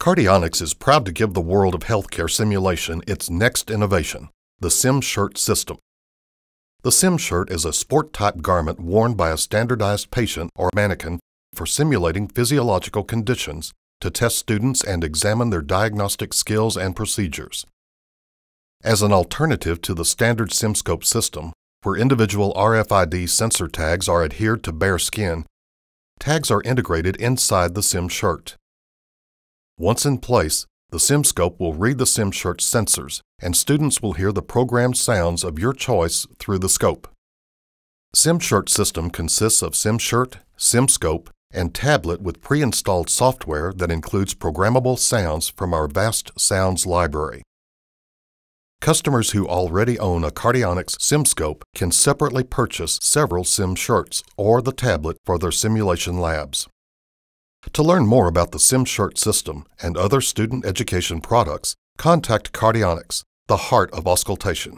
Cardionics is proud to give the world of healthcare simulation its next innovation, the SimShirt system. The SimShirt is a sport type garment worn by a standardized patient or mannequin for simulating physiological conditions to test students and examine their diagnostic skills and procedures. As an alternative to the standard SimScope system, where individual RFID sensor tags are adhered to bare skin, tags are integrated inside the SimShirt. Once in place, the SimScope will read the SimShirt sensors, and students will hear the programmed sounds of your choice through the scope. SimShirt system consists of SimShirt, SimScope, and tablet with pre-installed software that includes programmable sounds from our vast sounds library. Customers who already own a Cardionics SimScope can separately purchase several SimShirts or the tablet for their simulation labs. To learn more about the SimShirt system and other student education products, contact Cardionics, the heart of auscultation.